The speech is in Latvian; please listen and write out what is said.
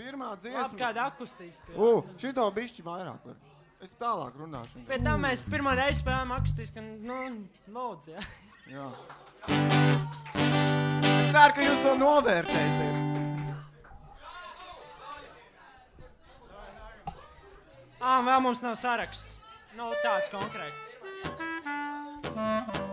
pirmā Labi, dziesma. kāda akustiska. U, šito bišķi vairāk var. Es tālāk runāšu. Pēc tam mēs pirmo reizi spēlējām akustiski, un, nu, lūdzu, jā. Jā. Es ceru, ka jūs to novērtēsiet. Ā, vēl mums nav saraksts. Nu, tāds konkrēts. Thank you.